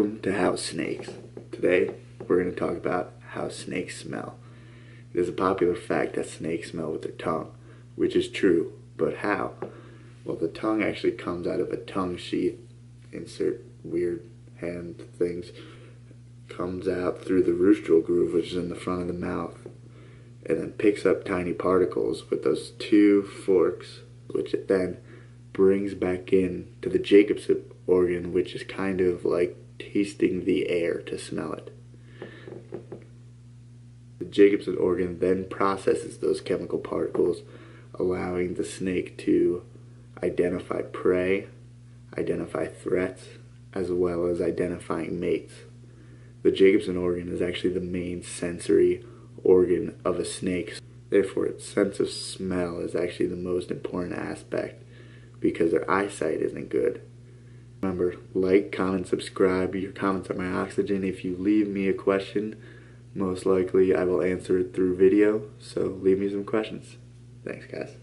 Welcome to How Snakes. Today we're going to talk about how snakes smell. It is a popular fact that snakes smell with their tongue, which is true, but how? Well, the tongue actually comes out of a tongue sheath, insert weird hand things, comes out through the rostral groove, which is in the front of the mouth, and then picks up tiny particles with those two forks, which it then brings back in to the Jacobson organ, which is kind of like tasting the air to smell it. The Jacobson organ then processes those chemical particles, allowing the snake to identify prey, identify threats, as well as identifying mates. The Jacobson organ is actually the main sensory organ of a snake. Therefore, its sense of smell is actually the most important aspect because their eyesight isn't good. Remember, like, comment, subscribe. Your comments are my oxygen. If you leave me a question, most likely I will answer it through video. So leave me some questions. Thanks, guys.